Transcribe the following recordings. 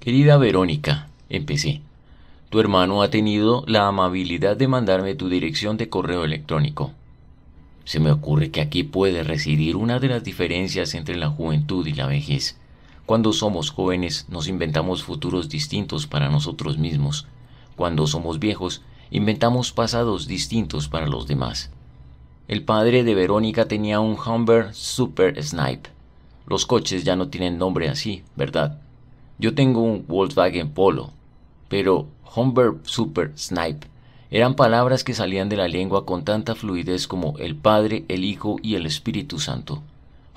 Querida Verónica, empecé. Tu hermano ha tenido la amabilidad de mandarme tu dirección de correo electrónico. Se me ocurre que aquí puede residir una de las diferencias entre la juventud y la vejez. Cuando somos jóvenes nos inventamos futuros distintos para nosotros mismos. Cuando somos viejos inventamos pasados distintos para los demás. El padre de Verónica tenía un Humber Super Snipe. Los coches ya no tienen nombre así, ¿verdad? Yo tengo un Volkswagen Polo, pero Humber Super Snipe. Eran palabras que salían de la lengua con tanta fluidez como el Padre, el Hijo y el Espíritu Santo.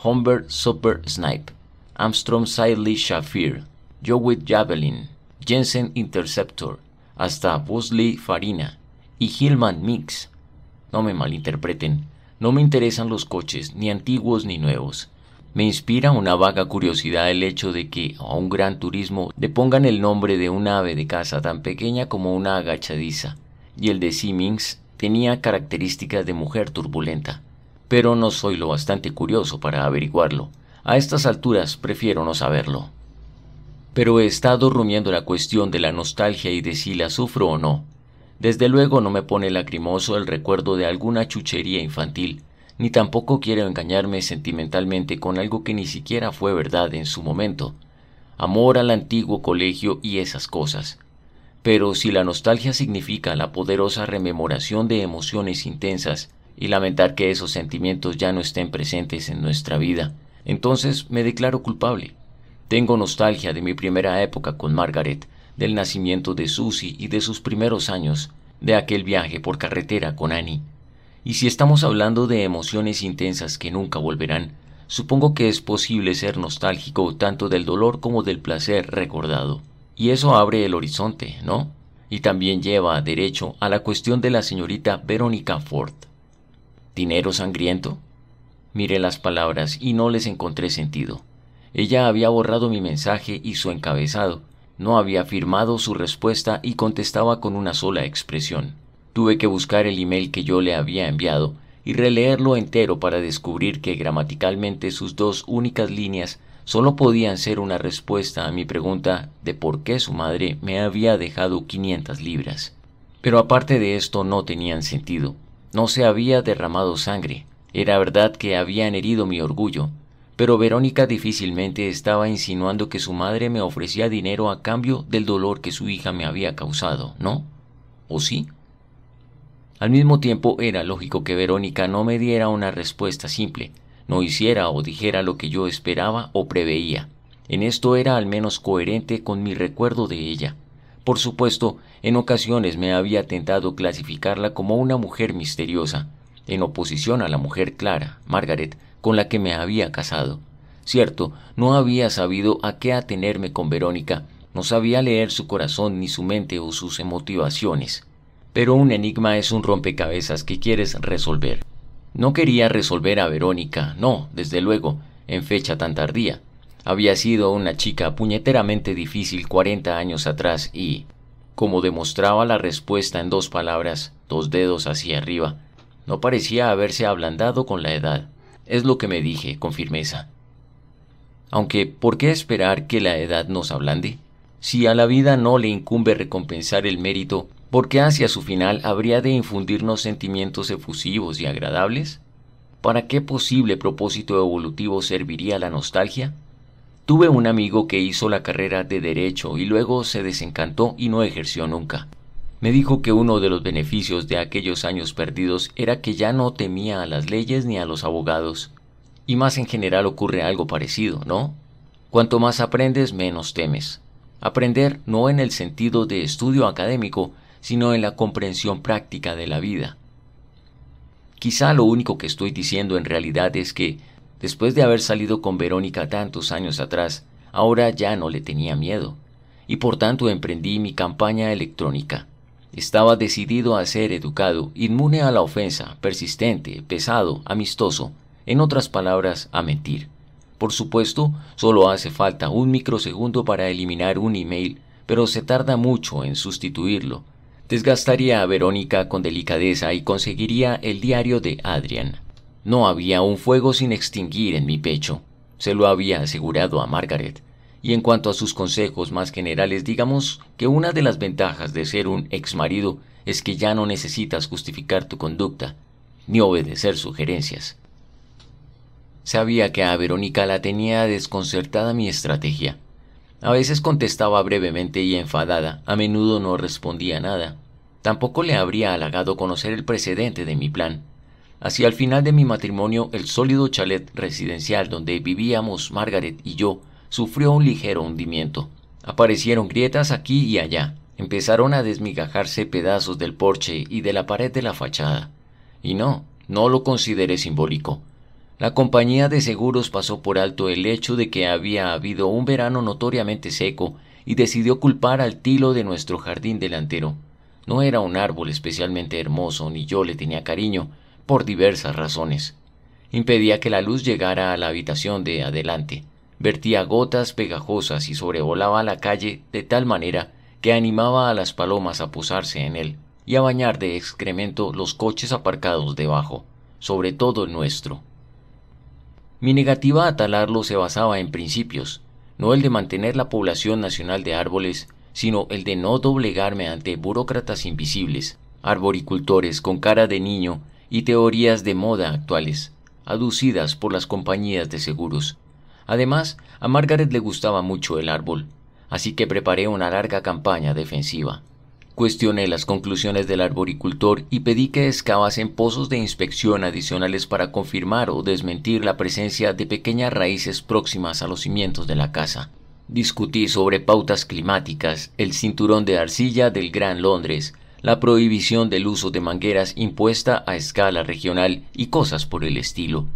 Humber Super Snipe, Armstrong Sidley Shafir, Jowett Javelin, Jensen Interceptor, hasta Bosley Farina. Y Hillman Mix. No me malinterpreten, no me interesan los coches, ni antiguos ni nuevos. Me inspira una vaga curiosidad el hecho de que a un gran turismo le pongan el nombre de un ave de caza tan pequeña como una agachadiza, y el de Siemens tenía características de mujer turbulenta. Pero no soy lo bastante curioso para averiguarlo. A estas alturas prefiero no saberlo. Pero he estado rumiando la cuestión de la nostalgia y de si la sufro o no. Desde luego no me pone lacrimoso el recuerdo de alguna chuchería infantil, ni tampoco quiero engañarme sentimentalmente con algo que ni siquiera fue verdad en su momento. Amor al antiguo colegio y esas cosas. Pero si la nostalgia significa la poderosa rememoración de emociones intensas y lamentar que esos sentimientos ya no estén presentes en nuestra vida, entonces me declaro culpable. Tengo nostalgia de mi primera época con Margaret, del nacimiento de Susie y de sus primeros años, de aquel viaje por carretera con Annie. Y si estamos hablando de emociones intensas que nunca volverán, supongo que es posible ser nostálgico tanto del dolor como del placer recordado. Y eso abre el horizonte, ¿no? Y también lleva derecho a la cuestión de la señorita Verónica Ford. ¿Dinero sangriento? Miré las palabras y no les encontré sentido. Ella había borrado mi mensaje y su encabezado, no había firmado su respuesta y contestaba con una sola expresión. Tuve que buscar el email que yo le había enviado y releerlo entero para descubrir que gramaticalmente sus dos únicas líneas solo podían ser una respuesta a mi pregunta de por qué su madre me había dejado 500 libras. Pero aparte de esto no tenían sentido. No se había derramado sangre. Era verdad que habían herido mi orgullo, pero Verónica difícilmente estaba insinuando que su madre me ofrecía dinero a cambio del dolor que su hija me había causado, ¿no? ¿O sí? Al mismo tiempo era lógico que Verónica no me diera una respuesta simple, no hiciera o dijera lo que yo esperaba o preveía. En esto era al menos coherente con mi recuerdo de ella. Por supuesto, en ocasiones me había tentado clasificarla como una mujer misteriosa, en oposición a la mujer clara, Margaret, con la que me había casado. Cierto, no había sabido a qué atenerme con Verónica, no sabía leer su corazón ni su mente o sus motivaciones. Pero un enigma es un rompecabezas que quieres resolver. No quería resolver a Verónica, no, desde luego, en fecha tan tardía. Había sido una chica puñeteramente difícil cuarenta años atrás y, como demostraba la respuesta en dos palabras, dos dedos hacia arriba, no parecía haberse ablandado con la edad. Es lo que me dije con firmeza. Aunque, ¿por qué esperar que la edad nos ablande? Si a la vida no le incumbe recompensar el mérito, porque hacia su final habría de infundirnos sentimientos efusivos y agradables? ¿Para qué posible propósito evolutivo serviría la nostalgia? Tuve un amigo que hizo la carrera de derecho y luego se desencantó y no ejerció nunca. Me dijo que uno de los beneficios de aquellos años perdidos era que ya no temía a las leyes ni a los abogados. Y más en general ocurre algo parecido, ¿no? Cuanto más aprendes, menos temes. Aprender no en el sentido de estudio académico, sino en la comprensión práctica de la vida. Quizá lo único que estoy diciendo en realidad es que, después de haber salido con Verónica tantos años atrás, ahora ya no le tenía miedo, y por tanto emprendí mi campaña electrónica. Estaba decidido a ser educado, inmune a la ofensa, persistente, pesado, amistoso, en otras palabras, a mentir. Por supuesto, solo hace falta un microsegundo para eliminar un email, pero se tarda mucho en sustituirlo, Desgastaría a Verónica con delicadeza y conseguiría el diario de Adrian. No había un fuego sin extinguir en mi pecho, se lo había asegurado a Margaret, Y en cuanto a sus consejos más generales, digamos que una de las ventajas de ser un ex marido es que ya no necesitas justificar tu conducta, ni obedecer sugerencias. Sabía que a Verónica la tenía desconcertada mi estrategia. A veces contestaba brevemente y enfadada, a menudo no respondía nada. Tampoco le habría halagado conocer el precedente de mi plan. Hacia el final de mi matrimonio, el sólido chalet residencial donde vivíamos Margaret y yo sufrió un ligero hundimiento. Aparecieron grietas aquí y allá. Empezaron a desmigajarse pedazos del porche y de la pared de la fachada. Y no, no lo consideré simbólico. La compañía de seguros pasó por alto el hecho de que había habido un verano notoriamente seco y decidió culpar al tilo de nuestro jardín delantero. No era un árbol especialmente hermoso, ni yo le tenía cariño, por diversas razones. Impedía que la luz llegara a la habitación de adelante, vertía gotas pegajosas y sobrevolaba la calle de tal manera que animaba a las palomas a posarse en él y a bañar de excremento los coches aparcados debajo, sobre todo el nuestro. Mi negativa a talarlo se basaba en principios, no el de mantener la población nacional de árboles, sino el de no doblegarme ante burócratas invisibles, arboricultores con cara de niño y teorías de moda actuales, aducidas por las compañías de seguros. Además, a Margaret le gustaba mucho el árbol, así que preparé una larga campaña defensiva. Cuestioné las conclusiones del arboricultor y pedí que excavasen pozos de inspección adicionales para confirmar o desmentir la presencia de pequeñas raíces próximas a los cimientos de la casa. Discutí sobre pautas climáticas, el cinturón de arcilla del Gran Londres, la prohibición del uso de mangueras impuesta a escala regional y cosas por el estilo.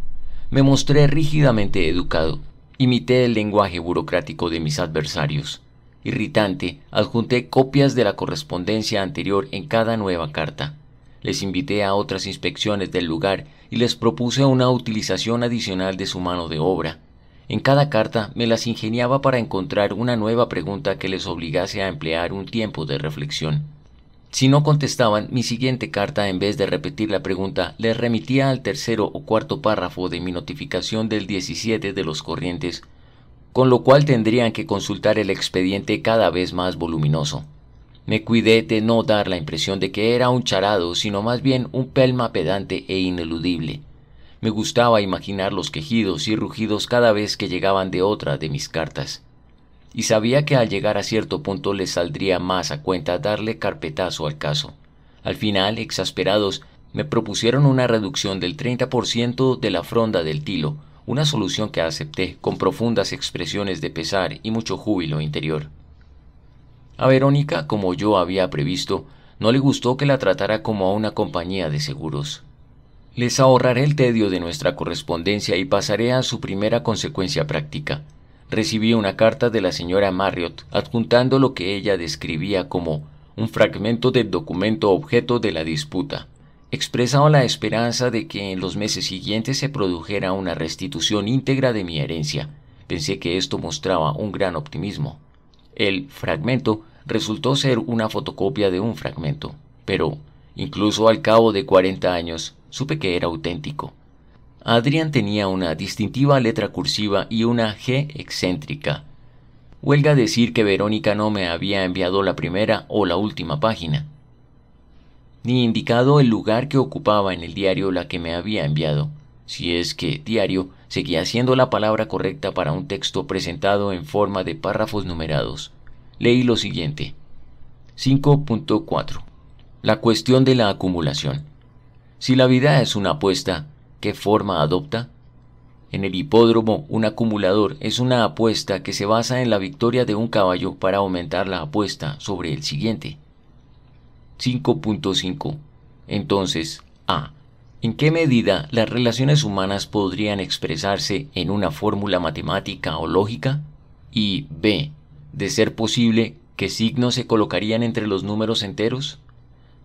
Me mostré rígidamente educado. Imité el lenguaje burocrático de mis adversarios irritante, adjunté copias de la correspondencia anterior en cada nueva carta. Les invité a otras inspecciones del lugar y les propuse una utilización adicional de su mano de obra. En cada carta me las ingeniaba para encontrar una nueva pregunta que les obligase a emplear un tiempo de reflexión. Si no contestaban, mi siguiente carta, en vez de repetir la pregunta, les remitía al tercero o cuarto párrafo de mi notificación del 17 de los corrientes, con lo cual tendrían que consultar el expediente cada vez más voluminoso. Me cuidé de no dar la impresión de que era un charado, sino más bien un pelma pedante e ineludible. Me gustaba imaginar los quejidos y rugidos cada vez que llegaban de otra de mis cartas. Y sabía que al llegar a cierto punto les saldría más a cuenta darle carpetazo al caso. Al final, exasperados, me propusieron una reducción del 30% de la fronda del tilo, una solución que acepté con profundas expresiones de pesar y mucho júbilo interior. A Verónica, como yo había previsto, no le gustó que la tratara como a una compañía de seguros. Les ahorraré el tedio de nuestra correspondencia y pasaré a su primera consecuencia práctica. Recibí una carta de la señora Marriott adjuntando lo que ella describía como un fragmento del documento objeto de la disputa expresaba la esperanza de que en los meses siguientes se produjera una restitución íntegra de mi herencia. Pensé que esto mostraba un gran optimismo. El fragmento resultó ser una fotocopia de un fragmento, pero, incluso al cabo de cuarenta años, supe que era auténtico. Adrián tenía una distintiva letra cursiva y una G excéntrica. Huelga decir que Verónica no me había enviado la primera o la última página ni indicado el lugar que ocupaba en el diario la que me había enviado, si es que diario seguía siendo la palabra correcta para un texto presentado en forma de párrafos numerados. Leí lo siguiente. 5.4. La cuestión de la acumulación. Si la vida es una apuesta, ¿qué forma adopta? En el hipódromo, un acumulador es una apuesta que se basa en la victoria de un caballo para aumentar la apuesta sobre el siguiente. 5.5. Entonces, A. ¿En qué medida las relaciones humanas podrían expresarse en una fórmula matemática o lógica? Y B. ¿De ser posible, qué signos se colocarían entre los números enteros?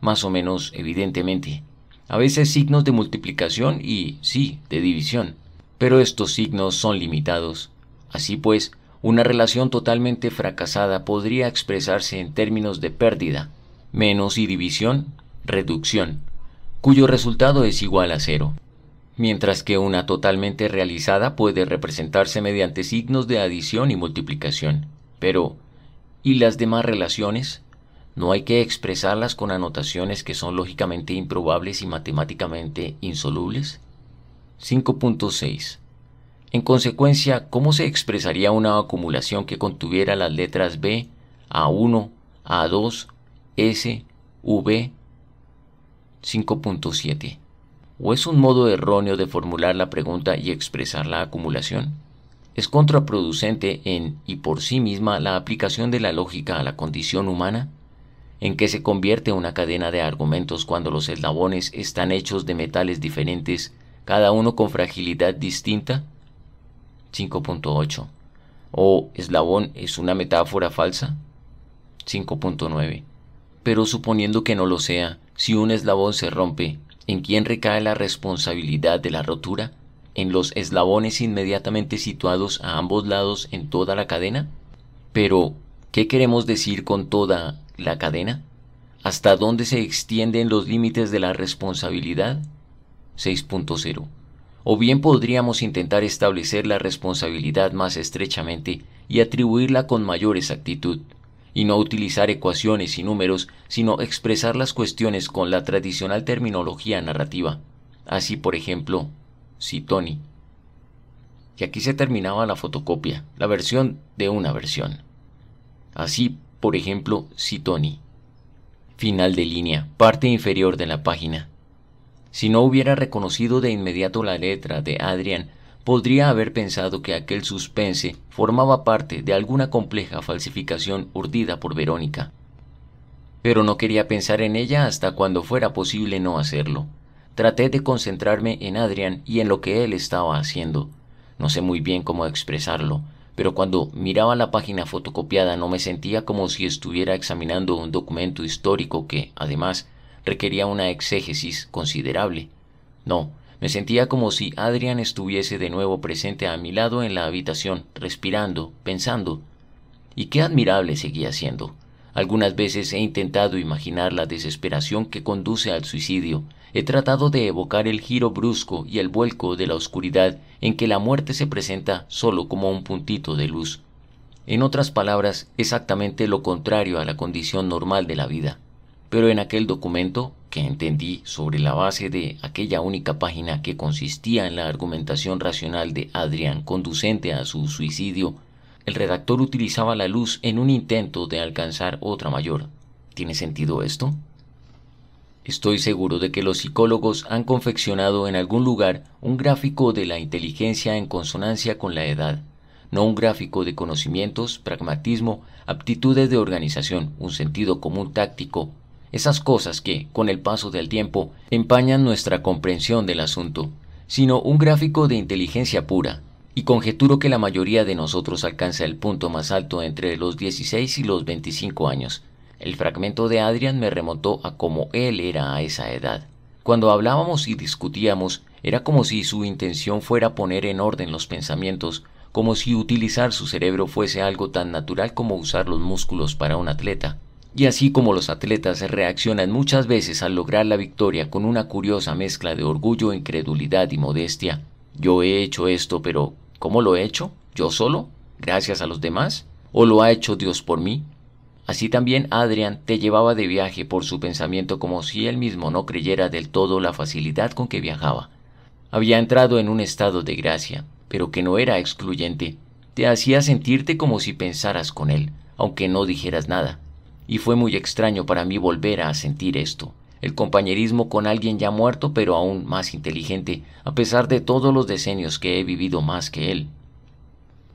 Más o menos, evidentemente. A veces signos de multiplicación y, sí, de división. Pero estos signos son limitados. Así pues, una relación totalmente fracasada podría expresarse en términos de pérdida, menos y división, reducción, cuyo resultado es igual a cero. mientras que una totalmente realizada puede representarse mediante signos de adición y multiplicación. Pero, ¿y las demás relaciones? ¿No hay que expresarlas con anotaciones que son lógicamente improbables y matemáticamente insolubles? 5.6. En consecuencia, ¿cómo se expresaría una acumulación que contuviera las letras B, A1, A2, S, V? 5.7. ¿O es un modo erróneo de formular la pregunta y expresar la acumulación? ¿Es contraproducente en y por sí misma la aplicación de la lógica a la condición humana? ¿En qué se convierte una cadena de argumentos cuando los eslabones están hechos de metales diferentes, cada uno con fragilidad distinta? 5.8. ¿O eslabón es una metáfora falsa? 5.9. Pero suponiendo que no lo sea, si un eslabón se rompe, ¿en quién recae la responsabilidad de la rotura? ¿En los eslabones inmediatamente situados a ambos lados en toda la cadena? Pero, ¿qué queremos decir con toda la cadena? ¿Hasta dónde se extienden los límites de la responsabilidad? 6.0 o bien podríamos intentar establecer la responsabilidad más estrechamente y atribuirla con mayor exactitud, y no utilizar ecuaciones y números, sino expresar las cuestiones con la tradicional terminología narrativa. Así, por ejemplo, Citoni. Y aquí se terminaba la fotocopia, la versión de una versión. Así, por ejemplo, Citoni. Final de línea, parte inferior de la página. Si no hubiera reconocido de inmediato la letra de Adrian, podría haber pensado que aquel suspense formaba parte de alguna compleja falsificación urdida por Verónica. Pero no quería pensar en ella hasta cuando fuera posible no hacerlo. Traté de concentrarme en Adrian y en lo que él estaba haciendo. No sé muy bien cómo expresarlo, pero cuando miraba la página fotocopiada no me sentía como si estuviera examinando un documento histórico que, además, requería una exégesis considerable. No, me sentía como si Adrian estuviese de nuevo presente a mi lado en la habitación, respirando, pensando. Y qué admirable seguía siendo. Algunas veces he intentado imaginar la desesperación que conduce al suicidio. He tratado de evocar el giro brusco y el vuelco de la oscuridad en que la muerte se presenta solo como un puntito de luz. En otras palabras, exactamente lo contrario a la condición normal de la vida. Pero en aquel documento, que entendí sobre la base de aquella única página que consistía en la argumentación racional de Adrián conducente a su suicidio, el redactor utilizaba la luz en un intento de alcanzar otra mayor. ¿Tiene sentido esto? Estoy seguro de que los psicólogos han confeccionado en algún lugar un gráfico de la inteligencia en consonancia con la edad, no un gráfico de conocimientos, pragmatismo, aptitudes de organización, un sentido común táctico, esas cosas que, con el paso del tiempo, empañan nuestra comprensión del asunto, sino un gráfico de inteligencia pura, y conjeturo que la mayoría de nosotros alcanza el punto más alto entre los 16 y los 25 años. El fragmento de Adrian me remontó a cómo él era a esa edad. Cuando hablábamos y discutíamos, era como si su intención fuera poner en orden los pensamientos, como si utilizar su cerebro fuese algo tan natural como usar los músculos para un atleta. Y así como los atletas reaccionan muchas veces al lograr la victoria con una curiosa mezcla de orgullo, incredulidad y modestia, yo he hecho esto, pero ¿cómo lo he hecho? ¿Yo solo? ¿Gracias a los demás? ¿O lo ha hecho Dios por mí? Así también Adrian te llevaba de viaje por su pensamiento como si él mismo no creyera del todo la facilidad con que viajaba. Había entrado en un estado de gracia, pero que no era excluyente. Te hacía sentirte como si pensaras con él, aunque no dijeras nada y fue muy extraño para mí volver a sentir esto, el compañerismo con alguien ya muerto pero aún más inteligente, a pesar de todos los decenios que he vivido más que él.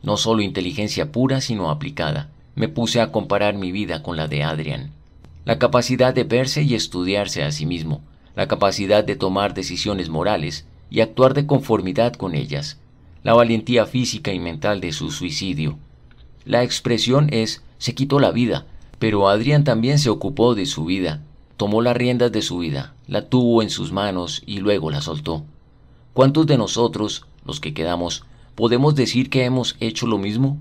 No solo inteligencia pura, sino aplicada. Me puse a comparar mi vida con la de Adrian. La capacidad de verse y estudiarse a sí mismo, la capacidad de tomar decisiones morales y actuar de conformidad con ellas, la valentía física y mental de su suicidio. La expresión es se quitó la vida, pero Adrián también se ocupó de su vida, tomó las riendas de su vida, la tuvo en sus manos y luego la soltó. ¿Cuántos de nosotros, los que quedamos, podemos decir que hemos hecho lo mismo?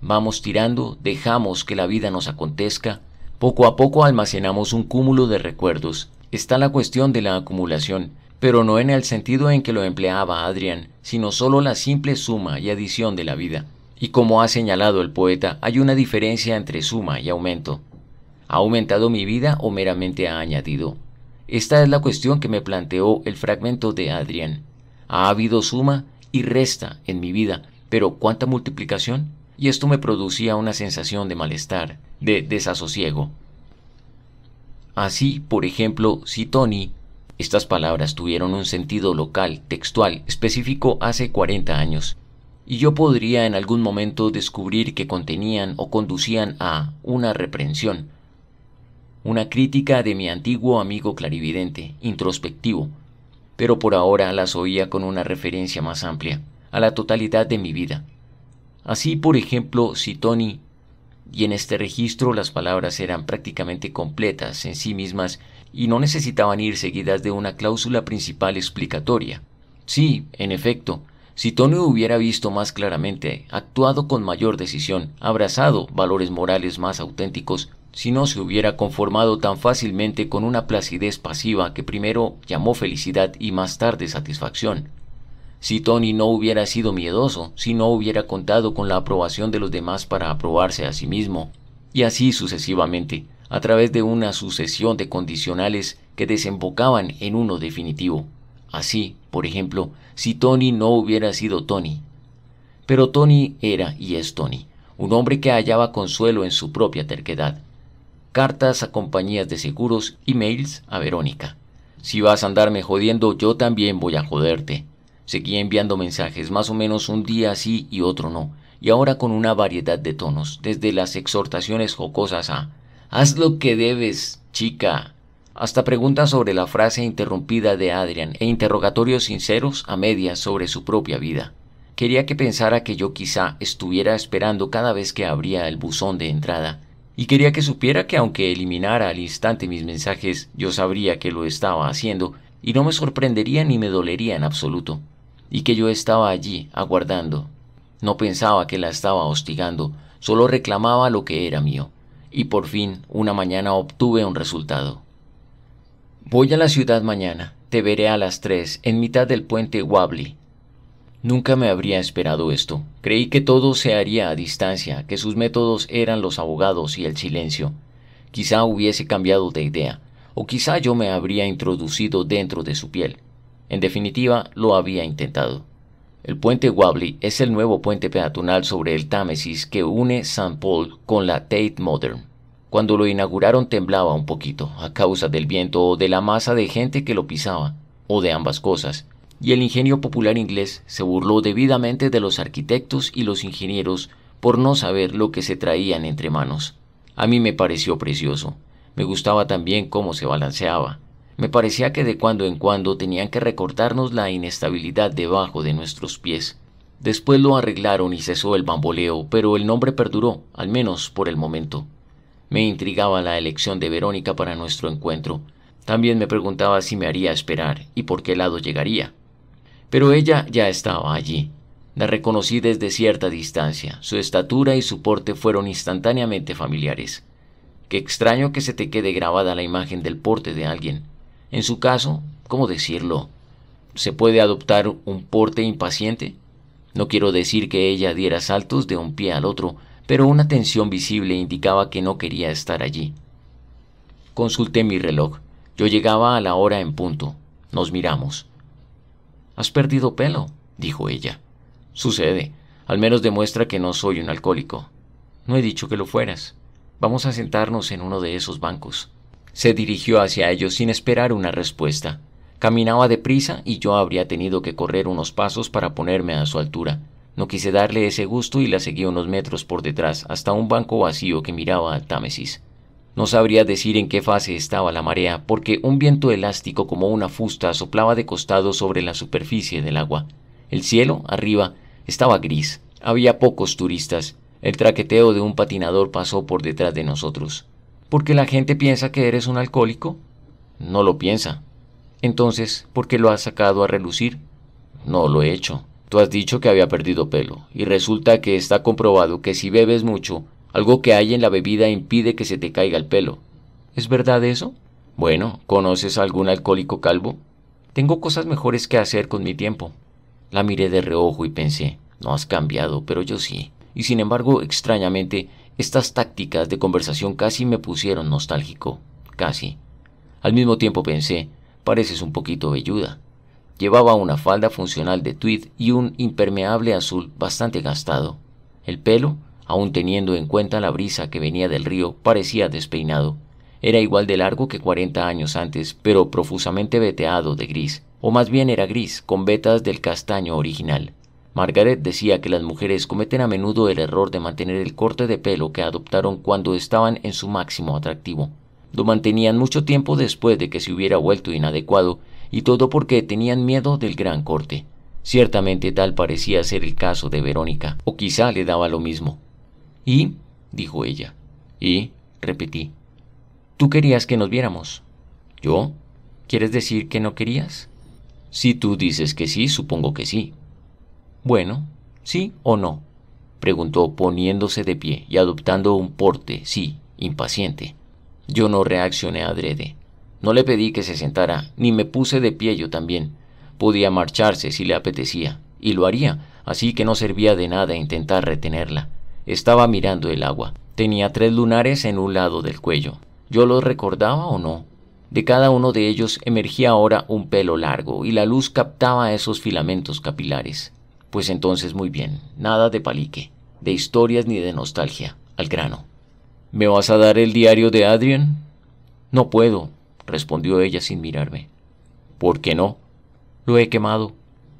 Vamos tirando, dejamos que la vida nos acontezca, poco a poco almacenamos un cúmulo de recuerdos. Está la cuestión de la acumulación, pero no en el sentido en que lo empleaba Adrian, sino solo la simple suma y adición de la vida. Y como ha señalado el poeta, hay una diferencia entre suma y aumento. ¿Ha aumentado mi vida o meramente ha añadido? Esta es la cuestión que me planteó el fragmento de Adrian. Ha habido suma y resta en mi vida, pero ¿cuánta multiplicación? Y esto me producía una sensación de malestar, de desasosiego. Así, por ejemplo, si Tony, estas palabras tuvieron un sentido local, textual, específico hace 40 años, y yo podría en algún momento descubrir que contenían o conducían a una reprensión, una crítica de mi antiguo amigo clarividente, introspectivo, pero por ahora las oía con una referencia más amplia, a la totalidad de mi vida. Así, por ejemplo, si Tony, y en este registro las palabras eran prácticamente completas en sí mismas y no necesitaban ir seguidas de una cláusula principal explicatoria. Sí, en efecto, si Tony hubiera visto más claramente, actuado con mayor decisión, abrazado valores morales más auténticos, si no se hubiera conformado tan fácilmente con una placidez pasiva que primero llamó felicidad y más tarde satisfacción. Si Tony no hubiera sido miedoso, si no hubiera contado con la aprobación de los demás para aprobarse a sí mismo, y así sucesivamente, a través de una sucesión de condicionales que desembocaban en uno definitivo. Así, por ejemplo, si Tony no hubiera sido Tony. Pero Tony era y es Tony, un hombre que hallaba consuelo en su propia terquedad, cartas a compañías de seguros y mails a Verónica. Si vas a andarme jodiendo, yo también voy a joderte. Seguía enviando mensajes, más o menos un día sí y otro no, y ahora con una variedad de tonos, desde las exhortaciones jocosas a Haz lo que debes, chica, hasta preguntas sobre la frase interrumpida de Adrian e interrogatorios sinceros a medias sobre su propia vida. Quería que pensara que yo quizá estuviera esperando cada vez que abría el buzón de entrada, y quería que supiera que aunque eliminara al instante mis mensajes, yo sabría que lo estaba haciendo, y no me sorprendería ni me dolería en absoluto, y que yo estaba allí, aguardando. No pensaba que la estaba hostigando, solo reclamaba lo que era mío, y por fin una mañana obtuve un resultado. Voy a la ciudad mañana, te veré a las tres, en mitad del puente Wabley, Nunca me habría esperado esto. Creí que todo se haría a distancia, que sus métodos eran los abogados y el silencio. Quizá hubiese cambiado de idea, o quizá yo me habría introducido dentro de su piel. En definitiva, lo había intentado. El puente Wabley es el nuevo puente peatonal sobre el Támesis que une St. Paul con la Tate Modern. Cuando lo inauguraron temblaba un poquito, a causa del viento o de la masa de gente que lo pisaba, o de ambas cosas y el ingenio popular inglés se burló debidamente de los arquitectos y los ingenieros por no saber lo que se traían entre manos. A mí me pareció precioso. Me gustaba también cómo se balanceaba. Me parecía que de cuando en cuando tenían que recortarnos la inestabilidad debajo de nuestros pies. Después lo arreglaron y cesó el bamboleo, pero el nombre perduró, al menos por el momento. Me intrigaba la elección de Verónica para nuestro encuentro. También me preguntaba si me haría esperar y por qué lado llegaría. Pero ella ya estaba allí. La reconocí desde cierta distancia. Su estatura y su porte fueron instantáneamente familiares. Qué extraño que se te quede grabada la imagen del porte de alguien. En su caso, ¿cómo decirlo? ¿Se puede adoptar un porte impaciente? No quiero decir que ella diera saltos de un pie al otro, pero una tensión visible indicaba que no quería estar allí. Consulté mi reloj. Yo llegaba a la hora en punto. Nos miramos. Has perdido pelo, dijo ella. Sucede. Al menos demuestra que no soy un alcohólico. No he dicho que lo fueras. Vamos a sentarnos en uno de esos bancos. Se dirigió hacia ellos sin esperar una respuesta. Caminaba deprisa y yo habría tenido que correr unos pasos para ponerme a su altura. No quise darle ese gusto y la seguí unos metros por detrás hasta un banco vacío que miraba al Támesis. No sabría decir en qué fase estaba la marea, porque un viento elástico como una fusta soplaba de costado sobre la superficie del agua. El cielo, arriba, estaba gris. Había pocos turistas. El traqueteo de un patinador pasó por detrás de nosotros. ¿Por qué la gente piensa que eres un alcohólico? No lo piensa. Entonces, ¿por qué lo has sacado a relucir? No lo he hecho. Tú has dicho que había perdido pelo, y resulta que está comprobado que si bebes mucho, algo que hay en la bebida impide que se te caiga el pelo. ¿Es verdad eso? Bueno, ¿conoces a algún alcohólico calvo? Tengo cosas mejores que hacer con mi tiempo. La miré de reojo y pensé, no has cambiado, pero yo sí. Y sin embargo, extrañamente, estas tácticas de conversación casi me pusieron nostálgico. Casi. Al mismo tiempo pensé, pareces un poquito velluda. Llevaba una falda funcional de tweed y un impermeable azul bastante gastado. El pelo, aun teniendo en cuenta la brisa que venía del río, parecía despeinado. Era igual de largo que cuarenta años antes, pero profusamente veteado de gris, o más bien era gris, con vetas del castaño original. Margaret decía que las mujeres cometen a menudo el error de mantener el corte de pelo que adoptaron cuando estaban en su máximo atractivo. Lo mantenían mucho tiempo después de que se hubiera vuelto inadecuado y todo porque tenían miedo del gran corte. Ciertamente tal parecía ser el caso de Verónica, o quizá le daba lo mismo. ¿Y? dijo ella. ¿Y? repetí. Tú querías que nos viéramos. ¿Yo? ¿Quieres decir que no querías? Si tú dices que sí, supongo que sí. Bueno, ¿sí o no? preguntó poniéndose de pie y adoptando un porte, sí, impaciente. Yo no reaccioné adrede. No le pedí que se sentara, ni me puse de pie yo también. Podía marcharse si le apetecía, y lo haría, así que no servía de nada intentar retenerla. Estaba mirando el agua. Tenía tres lunares en un lado del cuello. ¿Yo los recordaba o no? De cada uno de ellos emergía ahora un pelo largo, y la luz captaba esos filamentos capilares. Pues entonces muy bien, nada de palique, de historias ni de nostalgia, al grano. ¿Me vas a dar el diario de Adrian? No puedo, respondió ella sin mirarme. ¿Por qué no? Lo he quemado.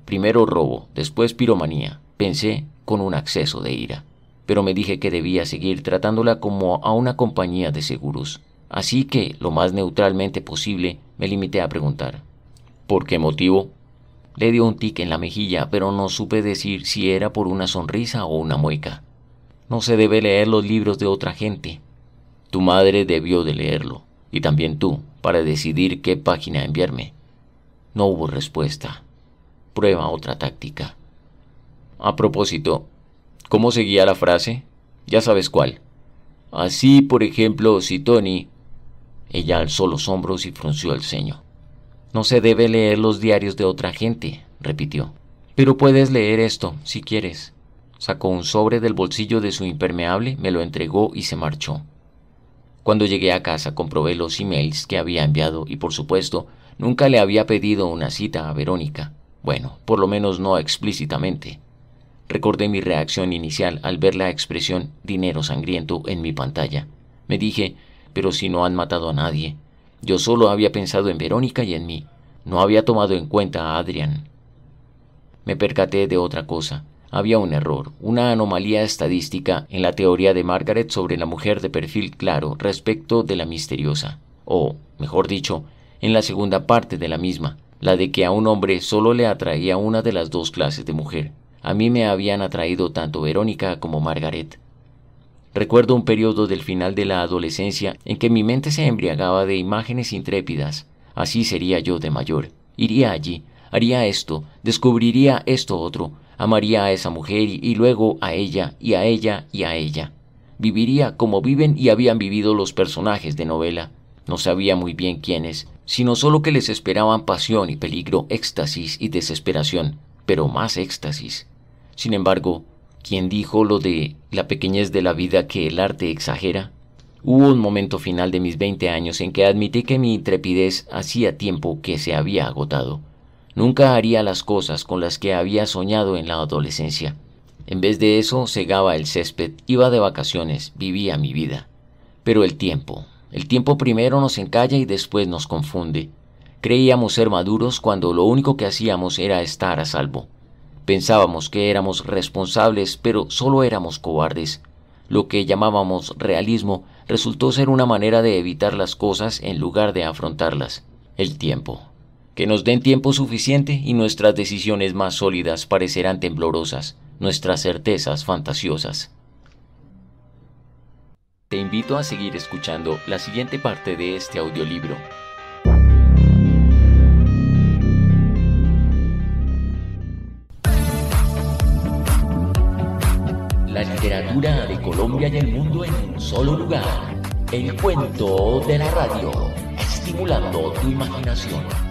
Primero robo, después piromanía, pensé con un acceso de ira, pero me dije que debía seguir tratándola como a una compañía de seguros, así que, lo más neutralmente posible, me limité a preguntar. ¿Por qué motivo? Le dio un tic en la mejilla, pero no supe decir si era por una sonrisa o una mueca. No se debe leer los libros de otra gente. Tu madre debió de leerlo, y también tú, para decidir qué página enviarme. No hubo respuesta. Prueba otra táctica. A propósito, ¿cómo seguía la frase? Ya sabes cuál. Así, por ejemplo, si Tony... Ella alzó los hombros y frunció el ceño. No se debe leer los diarios de otra gente, repitió. Pero puedes leer esto, si quieres. Sacó un sobre del bolsillo de su impermeable, me lo entregó y se marchó. Cuando llegué a casa comprobé los emails que había enviado y por supuesto nunca le había pedido una cita a Verónica. Bueno, por lo menos no explícitamente. Recordé mi reacción inicial al ver la expresión dinero sangriento en mi pantalla. Me dije, pero si no han matado a nadie. Yo solo había pensado en Verónica y en mí. No había tomado en cuenta a Adrian. Me percaté de otra cosa. Había un error, una anomalía estadística en la teoría de Margaret sobre la mujer de perfil claro respecto de la misteriosa, o, mejor dicho, en la segunda parte de la misma, la de que a un hombre solo le atraía una de las dos clases de mujer. A mí me habían atraído tanto Verónica como Margaret. Recuerdo un periodo del final de la adolescencia en que mi mente se embriagaba de imágenes intrépidas. Así sería yo de mayor. Iría allí, haría esto, descubriría esto otro, amaría a esa mujer y luego a ella y a ella y a ella. Viviría como viven y habían vivido los personajes de novela. No sabía muy bien quiénes, sino solo que les esperaban pasión y peligro, éxtasis y desesperación, pero más éxtasis. Sin embargo, ¿quién dijo lo de la pequeñez de la vida que el arte exagera? Hubo un momento final de mis veinte años en que admití que mi intrepidez hacía tiempo que se había agotado. Nunca haría las cosas con las que había soñado en la adolescencia. En vez de eso, segaba el césped, iba de vacaciones, vivía mi vida. Pero el tiempo, el tiempo primero nos encalla y después nos confunde. Creíamos ser maduros cuando lo único que hacíamos era estar a salvo. Pensábamos que éramos responsables, pero solo éramos cobardes. Lo que llamábamos realismo resultó ser una manera de evitar las cosas en lugar de afrontarlas. El tiempo que nos den tiempo suficiente y nuestras decisiones más sólidas parecerán temblorosas, nuestras certezas fantasiosas. Te invito a seguir escuchando la siguiente parte de este audiolibro. Literatura de Colombia y el mundo en un solo lugar. El cuento de la radio, estimulando tu imaginación.